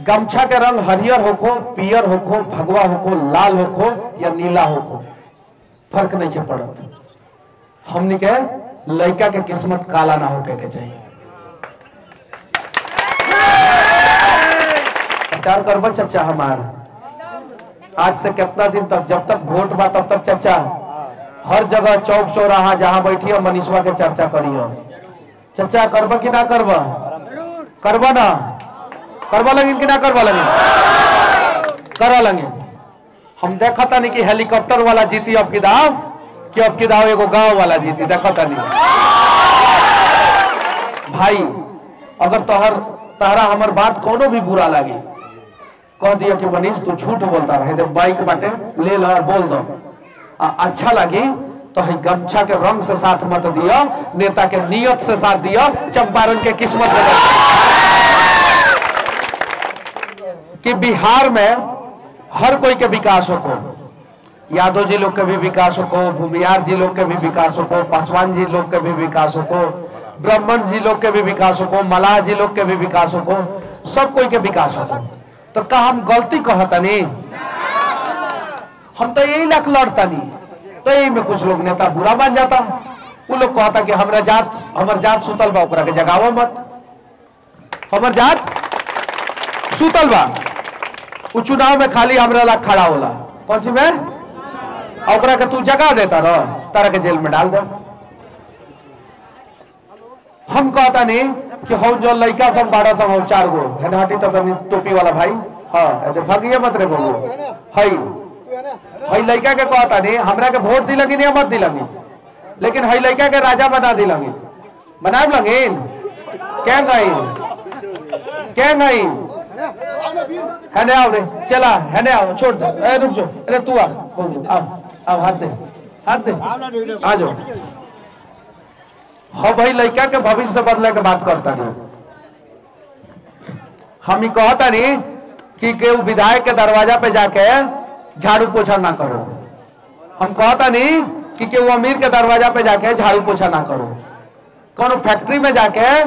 गमछा के रंग हरियर होको पियर होखो, भगवा होको लाल होको या नीला होको फ़र्क नहीं के पड़त। हमनी के लड़का के किस्मत काला ना होके के चाहिए। प्रचार करब चचा हमार। आज से कितना दिन तक, जब तक वोट बा तब तक चर्चा। हर जगह चौक चौराहा जहाँ बैठियो, मनीषवा के चर्चा करियो। चर्चा करब कि ना करब? करब ना। करब लगिन कि ना करब लगिन करा लगिन हम देखा तानी कि हेलीकॉप्टर वाला जीती अब की दाव कि अब की दाव एगो गाँव वाला जीती देखा तानी भाई अगर तोहर तहरा हमर बात कोनो भी बुरा लगी कह दिया कि मनीष तू झूठ बोलता रहे दे बाइक बाटे ले लो और बोल दो। आ, अच्छा लगी तो है गमछा के रंग से साथ मत दियो नेता के नियत से साथ दियो चंपारण के किस्मत कि बिहार में हर कोई के विकास हो यादव जी लोग के भी विकास हो भूमियार जी लोग के भी विकास हो पासवान जी लोग के भी विकास हो ब्राह्मण जी लोग के भी विकास हो मलाह जी लोग के भी विकास हो सब कोई के विकास हो तो का हम गलती कहतनी? हम तो यही लख लड़तनी। तो यही में कुछ लोग नेता बुरा मान जाता वो लोग कहता कि हमारा जात, हमार जात सुतल बा के मत। हमर जात सुतल बा। चुनाव में खाली हमरा ला खड़ा होला। कौन सी में? और के तू जगा देता रह तारा के जेल में डाल दे। हम कहता नहीं कि हम जो लड़का सब बारह सब, हम चार गो। हटी तो टोपी वाला भाई। हाँ ऐसे मत रे बोलो। हई। हई लड़का के कहता नहीं, हमरा के वोट दिलगी नहीं मत दिलगी। लेकिन हई लड़का के राजा बना दिलगी। बना लगिन क्या नहीं क्या नहीं हने आओ रे चला हने आओ छोड़ दे। ए रुक जाओ। अरे तू आ बोल, आओ आओ हाथ दे हाथ दे। आ जाओ। हाँ भाई लड़का के भविष्य से बदले के बात करता नहीं। हम ही कहता नहीं कि के विधायक के दरवाज़ा पे जाके झाड़ू पोछा ना करो। हम कहता नहीं कि के वो अमीर के दरवाज़ा पे जाके झाड़ू पोछा ना करो। कोनो फैक्ट्री में जाके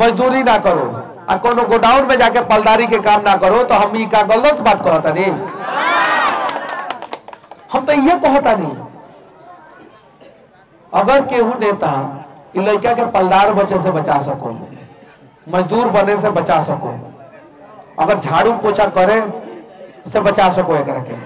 मजदूरी ना करो। और कोनो गोडाउन में जाके पलदारी के काम ना करो तो हम का गलत बात कहता नहीं हम तो ये कहता नहीं अगर केहू नेता लड़का के पलदार बचे से बचा सको, मजदूर बने से बचा सको, अगर झाड़ू पोछा करे से बचा सको एक के।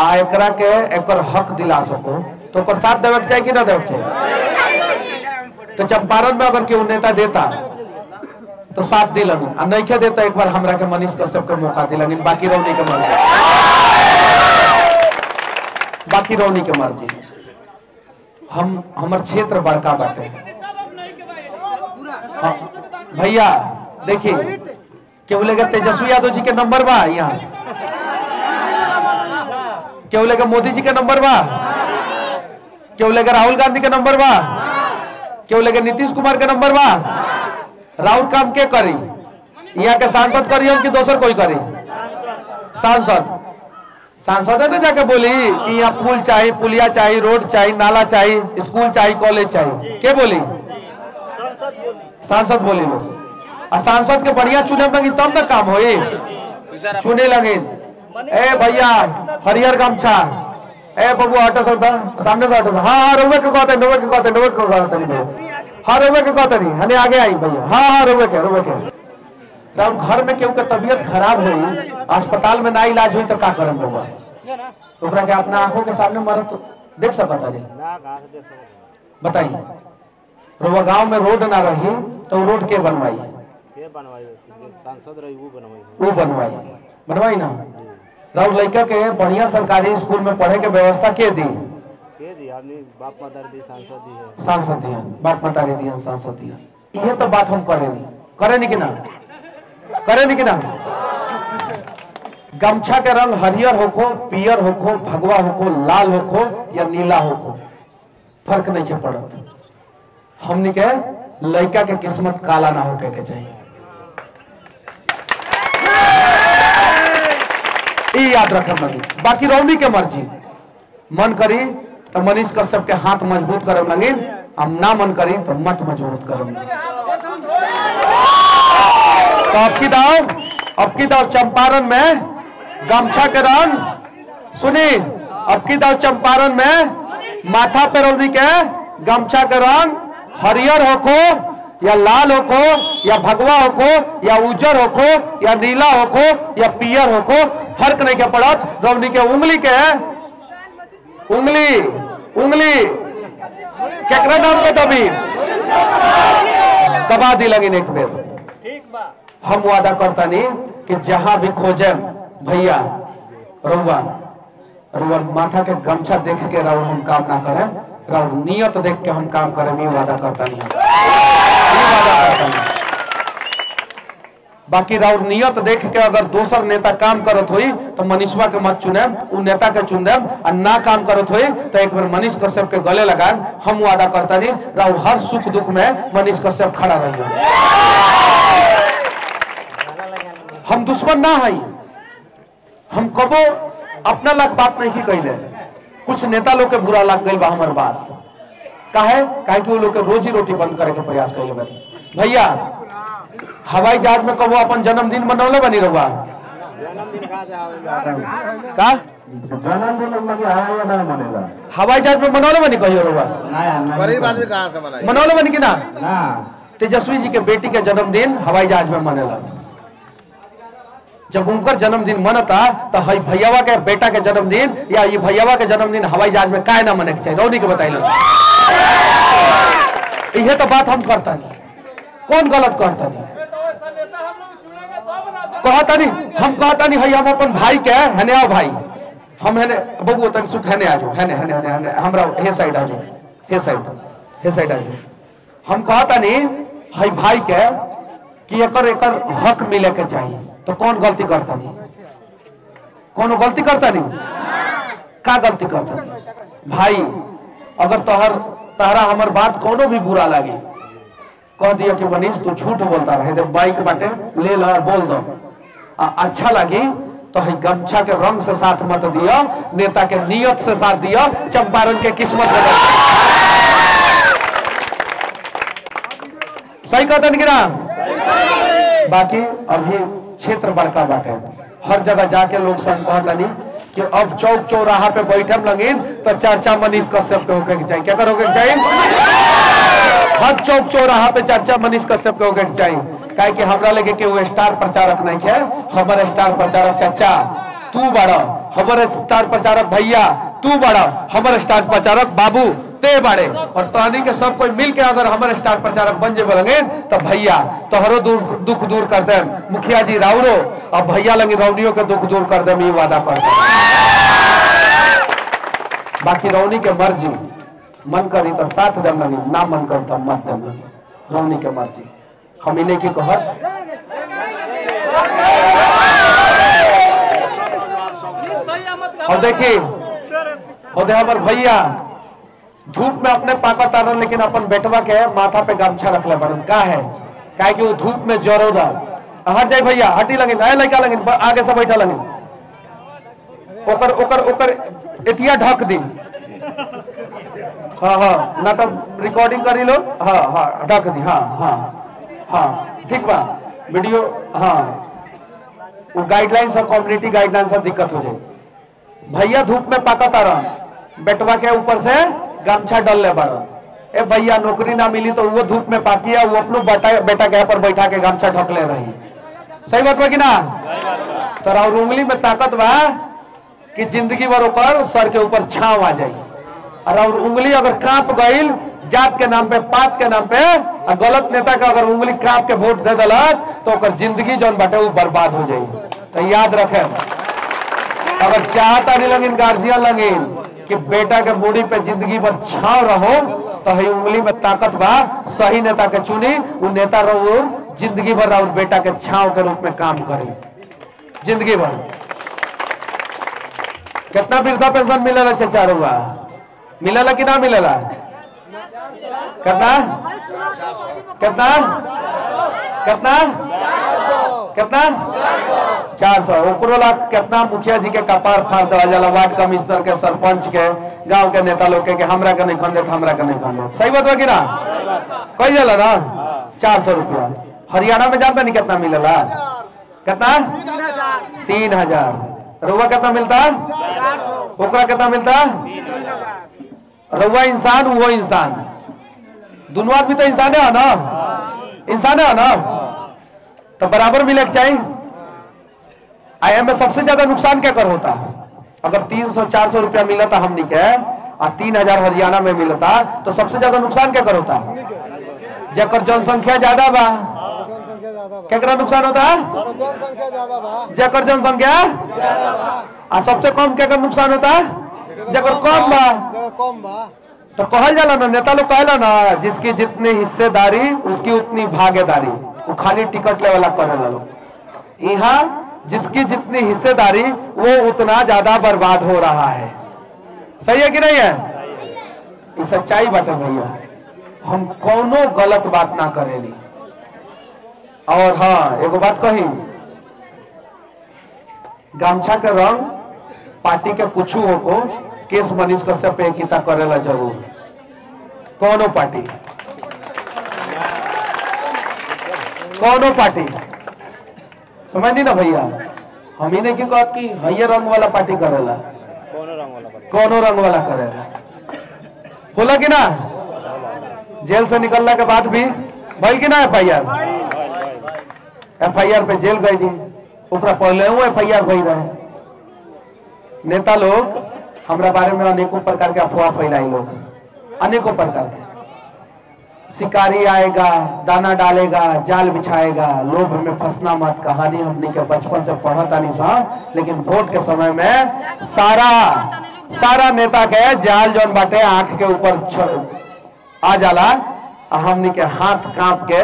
आ एकरा के एकर हक दिला सको तो साथ देवे चाहिए कि ना देवे तो चंपारण में अगर केहू नेता देता तो साथ दिलन आ नहीं देता एक बार हमरा के मनीष कश्यप के मौका दिलन बाकी रौनी के मर्ज़ी। बाकी रौनी के मर्ज़ी। हम हमर क्षेत्र बड़का बाटे। हाँ, भैया देखिए केहू लेके तेजस्वी यादव जी के नंबर बा यहाँ। केहू लेके मोदी जी के नंबर बा। केहू लेके राहुल गांधी के नंबर बा। केहू लेके नीतीश कुमार के नंबर बा। राहुल काम के करी? यहाँ के सांसद करी कि दोसर कोई करी? सांसद। सांसद ने जाके बोली कि यहाँ पुल चाहिए पुलिया चाहिए रोड चाहिए नाला चाहिए स्कूल चाहिए कॉलेज चाहिए के बोली? सांसद बोली। लोग आ सांसद के बढ़िया चुने लगी, तब ना काम हो चुने लगे। ए भैया, हरिहर गमछा ए बबू, ऑटो से सामने से ऑटो हाँ हाँ रुपए के कहते रुपए के कहते रुपए के कहते नहीं हाँ रुपए के कहते नहीं हने आगे आई भैया। हाँ हाँ रुपए के रुपए के। तब घर में केहू के तबीयत खराब हुई अस्पताल में ना इलाज हुई तो का करम होगा ओकरा के अपना आँखों के सामने मरत तो देख सकता नहीं। बताइए रोवा गाँव में रोड ना रही तो रोड के बनवाई? के बनवाई सांसद रही वो बनवाई वो बनवाई। बनवाई ना? राउर लड़का के बढ़िया सरकारी स्कूल में पढ़े के व्यवस्था के दी। सांसद है दिया बाप सांसद दिया ये तो बात हम कि ना? कि ना? गमछा के रंग हरियर होको पियर होको भगवा होको लाल होको या नीला होको फ़र्क नहीं के पड़त। हमनी के लड़का के किस्मत काला ना होके के चाहिए। याद लगी बाकी रौनी के मर्ज़ी। मन करी तो मनीष कश्यप के हाथ मज़बूत करब लगी, हम ना मन करी तो मत मज़बूत करब तो आपकी दाव, अब की दाव चंपारण में, गमछा के रंग सुनी, अब की दाव चंपारण में, माथा पे रौनी के, गमछा के रंग हरियर होको, या लाल होको, या भगवा होको, या उजर होको, या नीला होको, या पियर होको, फ़र्क नहीं के पड़त रौनी के उंगली के, उंगली उंगली। केकरा नाम पे दबी? दबा दी लगिन एक बेर हम वादा करता नहीं कि जहाँ भी खोजे, भैया रउआ रउआ माथा के गमछा देख के राउर हम काम ना करें। राउर नियत देख के हम काम करें ये वादा करता नहीं। वादा करता नहीं। बाकी राउर नियत देख के अगर दोसर नेता काम करत हुई तो मनीषवा के मत चुने उ नेता के चुन देम और ना काम करत हुई तो एक बार मनीष कश्यप के गले लगाए, हम वादा करता नहीं राउर हर सुख दुख में मनीष कश्यप खड़ा रहिए हम दुश्मन ना हई हम कबो अपना लाख बात नहीं की कहले कुछ नेता लोग के बुरा लग गई बा बात। काहे? काहे कि वो लोग के रोजी रोटी बंद करे के प्रयास कैले बानी। भैया हवाई जहाज़ में कबो अपन जन्मदिन मनौले बनी रहुआ। का? जन्मदिन हवाई या नहीं मनेगा हवाई जहाज़ में मनौले बनी कहियो रहुआ? गरीब आदमी कहाँ से मनाए मनौले बनी कि ना? ना। तेजस्वी जी के बेटी के जन्मदिन हवाई जहाज़ में मनेला। जब उनकर जन्मदिन मनता तो हई भैयावा के बेटा के जन्मदिन या ये भैयावा के जन्मदिन हवाई जहाज़ में काहे ना मने के चाहिए रौनी के बताइल। इहे तो बात हम करता नहीं कौन गलत करता नहीं कहता नहीं। हम कहता नहीं हई हम अपन भाई के हने आओ भाई। हम हने बबू तन सुख हने आ जाओ। हने हने हने हने हमरा हे साइड आ जाओ। हे साइड हे साइड आ जाओ। हम कहता नहीं, हई भाई के, कि एकर एकर हक मिले के चाहिए तो कौन गलती करता नहीं? कौन गलती करता नहीं? का गलती करता नहीं? भाई, अगर तोहर, तहरा हमर बात कोनो भी बुरा लागी कह दिया कि मनीष तू झूठ बोलता रहे दे बाइक बाटे ले लो बोल दो। आ, अच्छा लगी तो है गमछा के रंग से साथ मत दियो नेता के नियत से साथ दियो चंपारण के किस्मत सही कहता कि ना? बाकी अभी क्षेत्र बड़का बाटे। हर जगह जाके लोग संग कहतनी कि अब चौक चौराहा पे बैठम लगिन तो चर्चा मनीष कश्यप के होके के चाहिए क्या करोगे के चाहिए हर चौक चौराहा पे चर्चा मनीष कश्यप के होके चाहिए। काहे कि हमरा लगे कि वो स्टार प्रचारक नहीं है, हमारे स्टार प्रचारक चाचा, तू बड़ा। हमारे स्टार प्रचारक भैया, तू बड़ा। हमारे स्टार प्रचारक बाबू, ते बड़े। और तहनी के सब कोई मिल के अगर हमारे स्टार प्रचारक बन जे लगे तो भैया, तोहरो दुख दूर कर दे मुखिया जी, राउरो और भैया लगे रौनियों के दुख दूर कर दे वादा कर बाकी रौनी के मर्ज़ी। मन करी तो साथ दम लगी ना मन कर तो मत दम लगी रौनी के मर्ज़ी। हम इन्हें की कहत? और देखिए और दे भैया, धूप में अपने पाकत आ लेकिन अपन बेटवा के माथा पे गमछा रखले बड़न। का है? काहे कि वो धूप में जरो दा हट जाए भैया, हटी लगे, आए लड़का लगिन ब- आगे से बैठा लगिन ओकर ओकर ओकर एतिया ढक दी। हाँ हाँ ना तो रिकॉर्डिंग करी लो हाँ हाँ ढक दी हाँ हाँ हाँ ठीक बा। वीडियो हाँ वो गाइडलाइन सब कम्युनिटी गाइडलाइन सब दिक्कत हो जाए भैया धूप में पाकत आ रहा बेटवा के ऊपर से गमछा डल ले बड़ा ए भैया, नौकरी ना मिली तो वो धूप में पाकी है, वो अपनो बेटा के पर बैठा के गमछा ढक ले रही सही बात बा कि ना? तो और उंगली में ताकत बा कि ज़िंदगी भर ओकर सर के ऊपर छाव आ जाई। और उंगली अगर काँप गईल, जात के नाम पे, पात के नाम पे, और गलत नेता का अगर उंगली काँप के वोट दे दलत तो ज़िंदगी जौन बाटे वो बर्बाद हो जाई। तो याद रखे, अगर चाहता नहीं लगिन, गार्जियन लगिन, कि बेटा के बॉडी पे ज़िंदगी भर छाव रहो तो है उंगली में ताकत बा, सही नेता के चुनी वो नेता रहो ज़िंदगी भर और बेटा के छाव के रूप में काम करे। ज़िंदगी भर। कितना वृद्धा पेंशन मिले चचा रुआ मिलेला कि ना मिलेला? कितना कितना कितना कितना चार सौ। ओकरो ला कितना मुखिया जी के कपार फाड़ देवा जाला वार्ड कमिश्नर के सरपंच के गाँव के नेता लोग के कि हमरा के नहीं खंडे हमरा के नहीं खंडे। सही बात कि ना? कही जाला ना चार सौ रुपया। हरियाणा में जानता नहीं कितना मिलेला? कितना तीन हज़ार। रउआ कितना मिलता? ओकरा कितना मिलता? रउआ इंसान, वो इंसान। दोनों आदमी तो इंसान है ना इंसान है ना तो बराबर मिले चाहिए? आई एम में सबसे ज़्यादा नुकसान क्या कर होता? अगर तीन सौ, चार सौ रुपया मिला था हमनी के और तीन हज़ार हरियाणा में मिलता तो सबसे ज़्यादा नुकसान क्या कर होता? जकर जनसंख्या ज़्यादा बा। केकरा नुकसान होता? है जकर जनसंख्या? आ सबसे कम केकर नुकसान होता? है जकर कम बा। तो कहल जाला ना, नेता लोग कहला ना, जिसकी जितनी हिस्सेदारी, उसकी उतनी भागीदारी। वो खाली टिकट लेवला करे लोग। यहाँ जिसकी जितनी हिस्सेदारी, वो उतना ज़्यादा बर्बाद हो रहा है। सही है कि नहीं है? ये सच्चाई बाटे भैया। हम कोनो गलत बात ना करेली। और हाँ एगो बात कही। गामछा के रंग पार्टी के कुछ हो को केस मनीष कश्यप पे किता करेला ज़रूर। कोनो पार्टी? कोनो पार्टी? समझ नहीं ना भैया? हम ही नहीं की कहत कि हइये रंग वाला पार्टी करेला कौन रंग वाला कोनो रंग वाला करेला बोला कि ना? जेल से निकलने के बाद भी? भाई कि ना F I R F I R पे जेल गई थी ओकरा पहले वो एफ़ आई आर भई रहे। नेता लोग हमरा बारे में अनेकों प्रकार के अफवाह फैलाई लोग अनेकों प्रकार के। शिकारी आएगा, दाना डालेगा, जाल बिछाएगा, लोभ में फंसना मत, कहानी हमने के बचपन से पढ़ा नहीं सा लेकिन वोट के समय में सारा सारा नेता के जाल जौन बाटे, आँख के ऊपर आ जाला हमनी के हाथ काँप के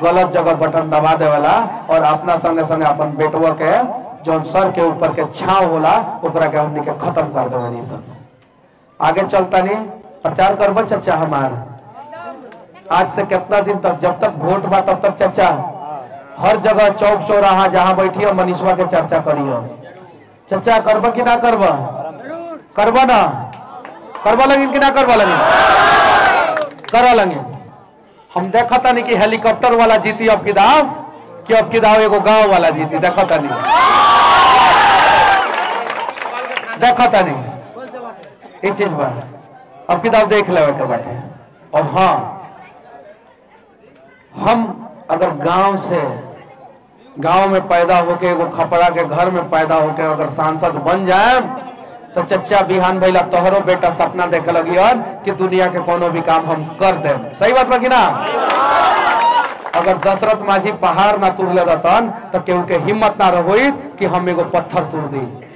गलत जगह बटन दबा देवेला, और अपना संगे संगे अपन बेटवा के जौन सर के ऊपर के छाव होला, ओकरा के हमनी के खत्म कर देवे सब आगे चलता नहीं प्रचार करबो चचा हमार। आज से कितना दिन तक, जब तक वोट बा तब तक चर्चा हर जगह चौक चौराहा जहाँ बैठियो मनीषवा के चर्चा करियो। चर्चा करब कि ना करब? करब ना। करब लगिन कि ना करब लगिन? करा लगिन। हम देखा नहीं कि हेलीकॉप्टर वाला जीती अब की दाव? कि अब की दाव एगो गाँव वाला जीती देखा नहीं देखा नहीं। चीज़ बा अब किताब देख लेवे के और हाँ। हम अगर गाँव से, गाँव में पैदा होके एगो खपड़ा के घर में पैदा होके अगर सांसद बन जाए तो चच्चा बिहान भैला तोहरो बेटा सपना देखे लगी और कि दुनिया के कोनो भी काम हम कर दे सही बात बा कि ना? अगर दशरथ माझी पहाड़ ना तुरले रहतन तो केहू के हिम्मत ना रहोई कि हम एगो पत्थर तोड़ दी।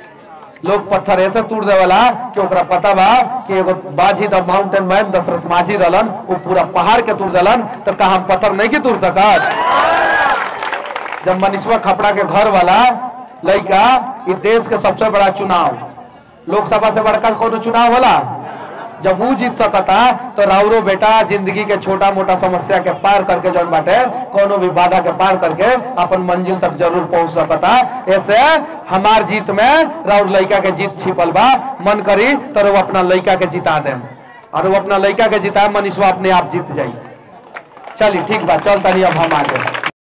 लोग पत्थर ऐसे तोड़ देवला कि ओकरा पता बा कि एगो बाजी द माउंटेन मैन दशरथ माझी रहलन वो पूरा पहाड़ के तोड़ दलन तो का हम पत्थर नहीं के तोड़ सकत? जब मनीषवा खपड़ा के घर वाला लड़का इस देश के सबसे बड़ा चुनाव, लोकसभा से बड़का कोनो चुनाव होला? जब वो जीत सकता तो राउरो बेटा ज़िंदगी के छोटा मोटा समस्या के पार करके जौन बाटे, कोनो भी बाधा के पार करके अपन मंजिल तक ज़रूर पहुँच सकता ऐसे हमार जीत में राउर लड़का के जीत छिपल बा। मन करी तो वो अपना लड़का के जिता दे और वो अपना लड़का के जिता मनीषवा अपने आप जीत जाये चलिए ठीक बा, चल तनी अब हम आगे।